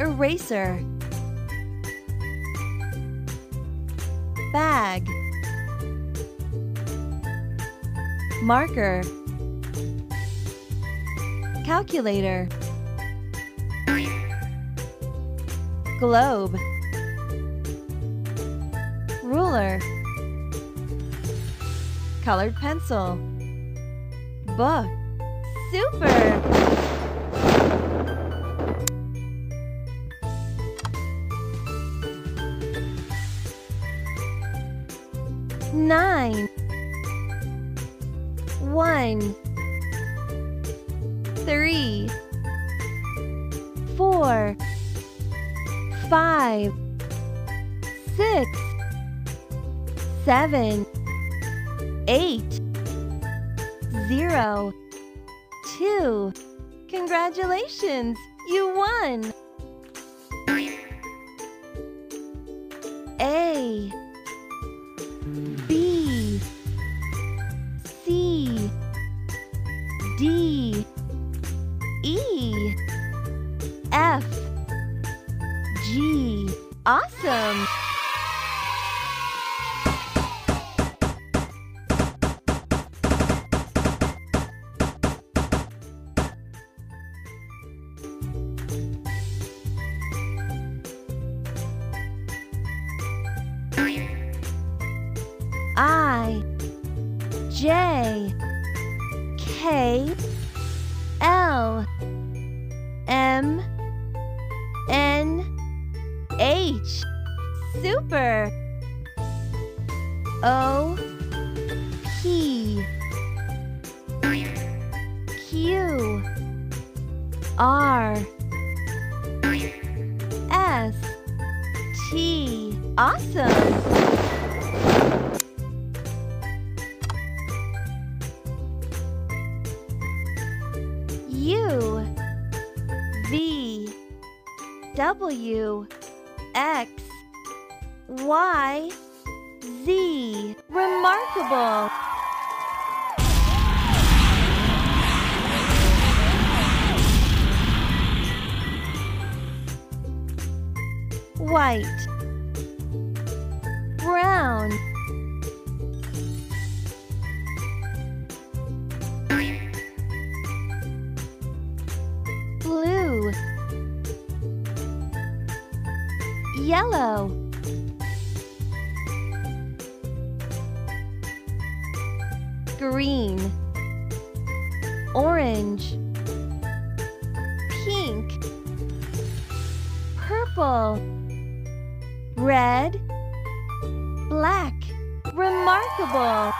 eraser. Bag. Marker. Calculator. Globe. Ruler. Colored pencil. Book. Super nine. One. Three. Four. Five. Six. Seven. Eight. Zero. Two. Congratulations. You won D E F G Awesome! I J K L M N H. Super. O P. Q R S T. Awesome! W X Y Z. Remarkable! White. Brown Yellow. Green. Orange. Pink. Purple. Red. Black. Remarkable!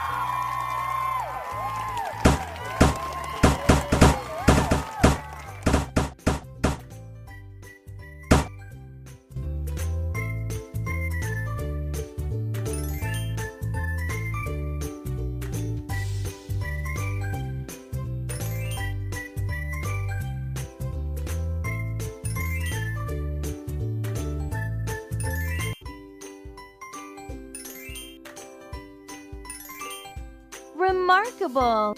Remarkable!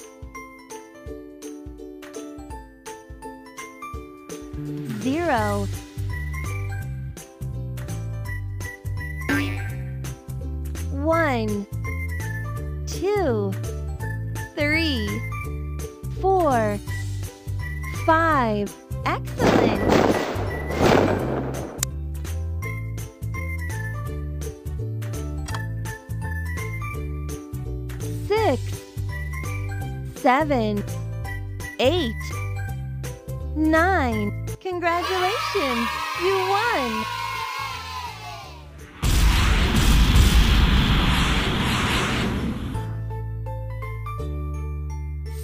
Zero. One. Two. Three. Four. Five. Excellent! Six seven, eight, nine. Congratulations, you won!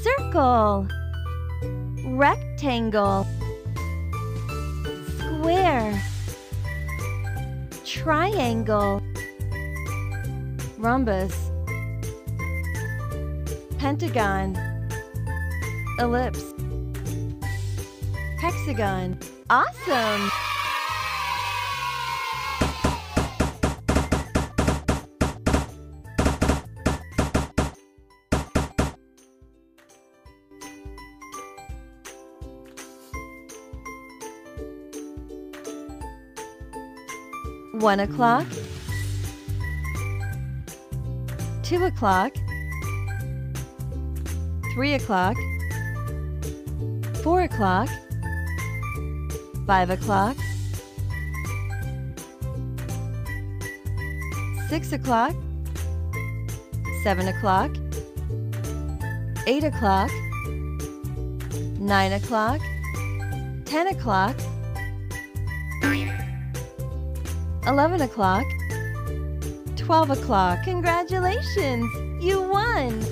Circle, rectangle, square, triangle, rhombus pentagon, ellipse, hexagon. Awesome! 1 o'clock, 2 o'clock, 3 o'clock, 4 o'clock, 5 o'clock, 6 o'clock, 7 o'clock, 8 o'clock, 9 o'clock, 10 o'clock, 11 o'clock, 12 o'clock. Congratulations! You won!